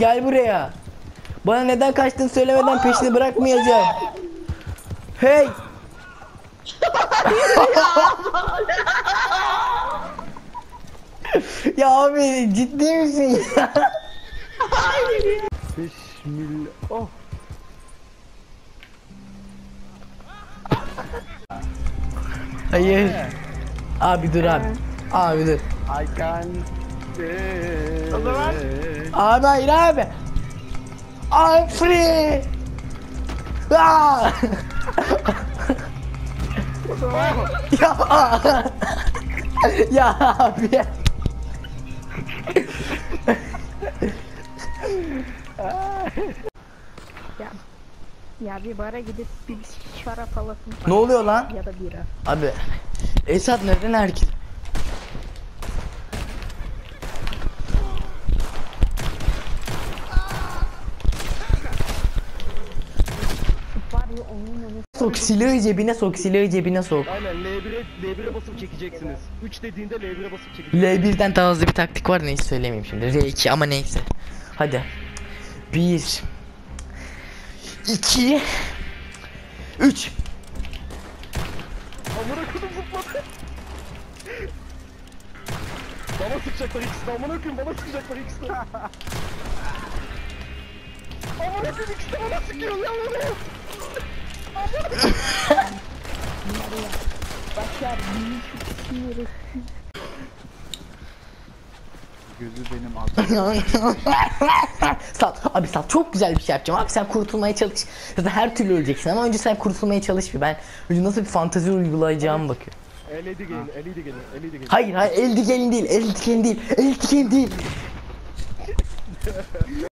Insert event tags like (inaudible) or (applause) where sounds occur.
Gel buraya. Bana neden kaçtın söylemeden peşini bırakmayacağım. Hey. (laughs) ya abi ciddi misin ya? Bismillah. Oh. Hayır. Abi dur abi. Abi dur. I can see. O zaman- Abi hayır abi. I'm free. Ah! ya. ya abi. Ya, ya bir bara gidip bir şarap alasın Ne oluyor lan? ya da bira. Abi. Esat neden herkes? Var ya onun önü Sok silahı cebine sok silahı cebine sok. Aynen L1'e L1'e basıp çekeceksiniz. 3 dediğinde L1'e basıp çekeceksiniz. L1'den daha hızlı bir taktik var neyse söylemeyeyim şimdi. R2 ama neyse. Hadi. 1 2 3 Amına kodum zıpladı. Bana sıkacaklar ikisi de amına koyayım bana sıkacaklar ikisi de. Amına koyayım ikisi de bana sıkıyor yalvarıyorum. başlar Gözü benim aklım. Sal abi sal çok güzel bir şey yapacağım. Abi sen kurtulmaya çalış. Zaten her türlü öleceksin ama önce sen kurtulmaya çalış bir ben önce nasıl bir fantezi uygulayacağımı bakıyorum. Eledi gelin, eledi gelin, eledi gelin. Hayır hayır. El dikeni değil el dikeni değil el dikeni değil